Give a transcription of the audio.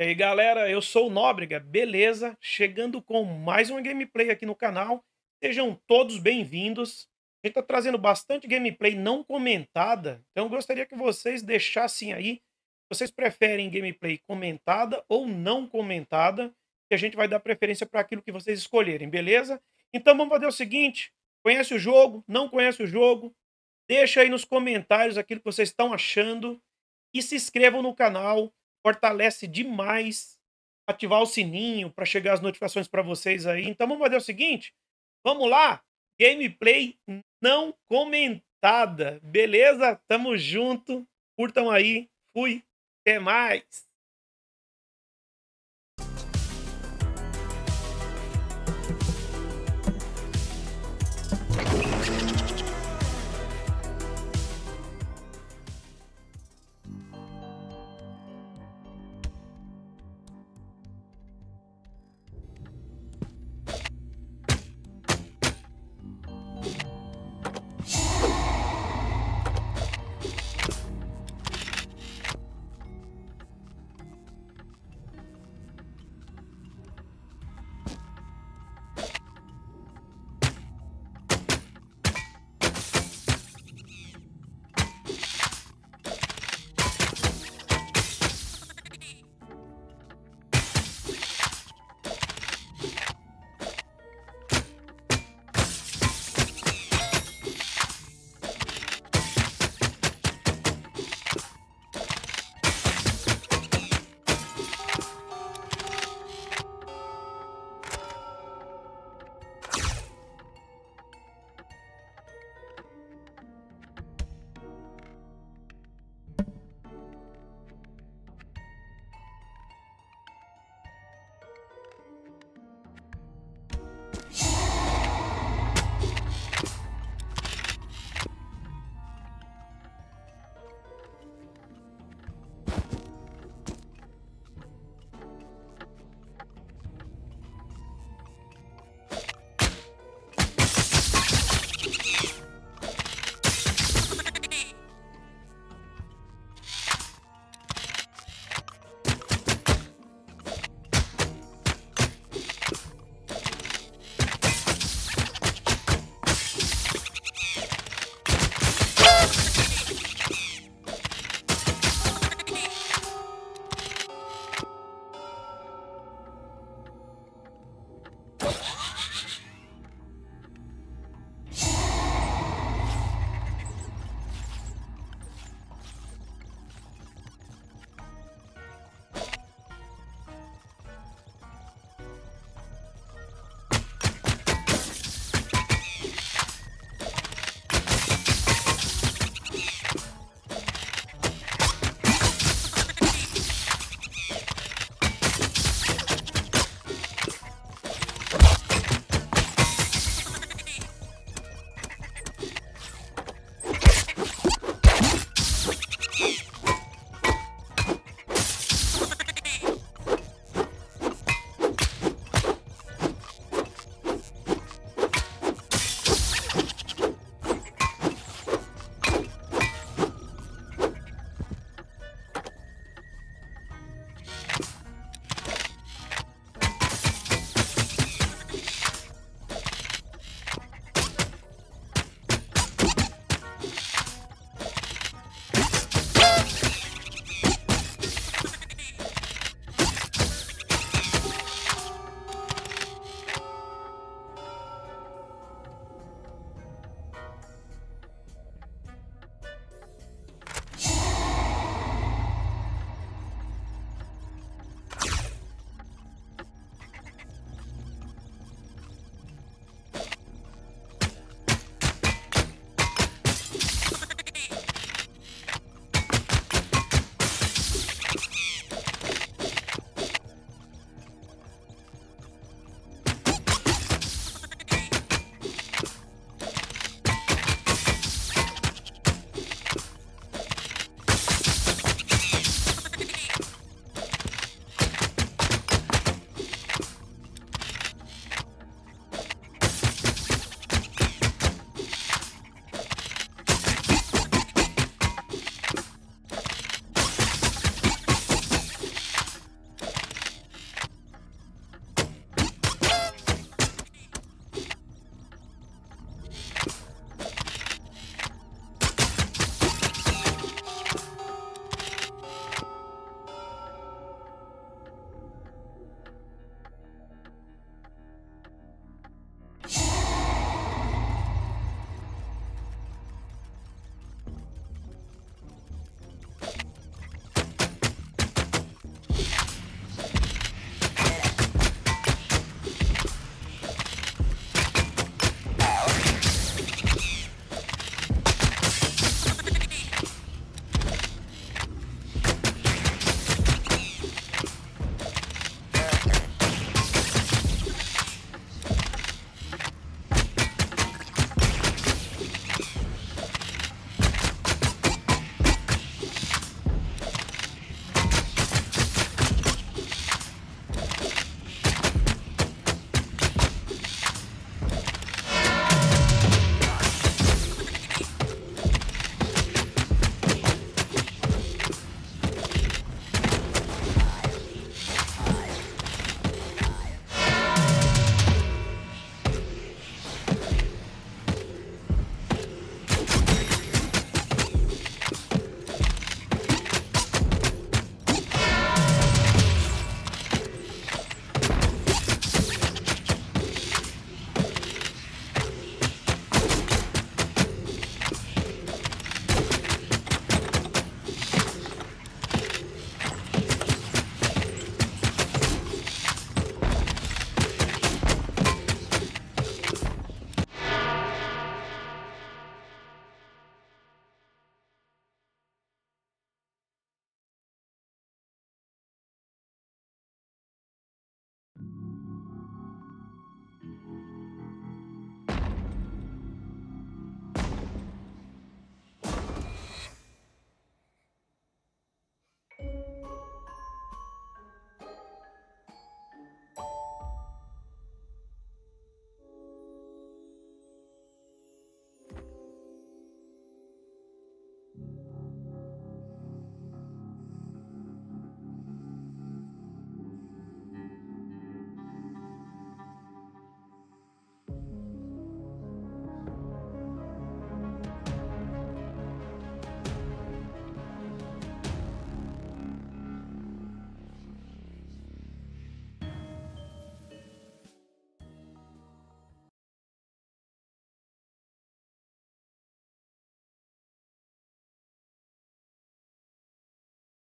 E aí, galera, eu sou o Nóbrega, beleza? Chegando com mais uma gameplay aqui no canal. Sejam todos bem-vindos. A gente tá trazendo bastante gameplay não comentada, então gostaria que vocês deixassem aí, vocês preferem gameplay comentada ou não comentada, que a gente vai dar preferência para aquilo que vocês escolherem, beleza? Então vamos fazer o seguinte, conhece o jogo, não conhece o jogo, deixa aí nos comentários aquilo que vocês estão achando e se inscrevam no canal, fortalece demais ativar o sininho para chegar as notificações para vocês aí. Então vamos fazer o seguinte, vamos lá, gameplay não comentada, beleza? Tamo junto, curtam aí, fui, até mais.